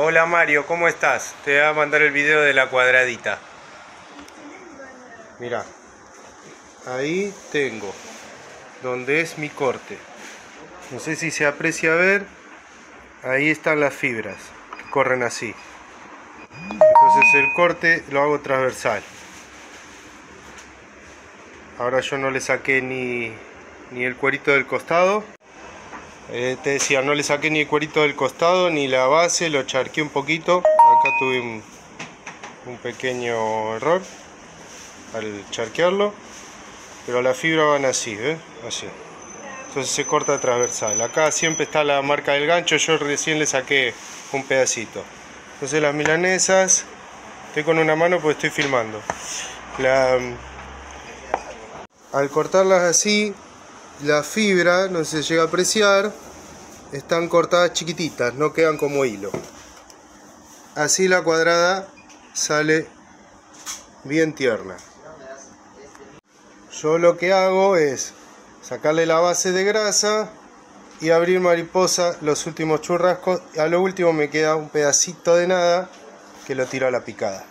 Hola Mario, ¿cómo estás? Te voy a mandar el video de la cuadradita. Mira, ahí tengo donde es mi corte. No sé si se aprecia ver, ahí están las fibras que corren así. Entonces el corte lo hago transversal. Ahora yo no le saqué ni, ni el cuerito del costado eh, te decía, no le saqué ni el cuerito del costado ni la base, lo charqué un poquito. Acá tuve un, pequeño error al charquearlo. Pero las fibras van así, ¿ves? Así. Entonces se corta transversal. Acá siempre está la marca del gancho, yo recién le saqué un pedacito. Entonces las milanesas, estoy con una mano porque estoy filmando. al cortarlas así, la fibra, no se llega a apreciar, están cortadas chiquititas, no quedan como hilo. Así la cuadrada sale bien tierna. Yo lo que hago es sacarle la base de grasa y abrir mariposa los últimos churrascos. A lo último me queda un pedacito de nada que lo tiro a la picada.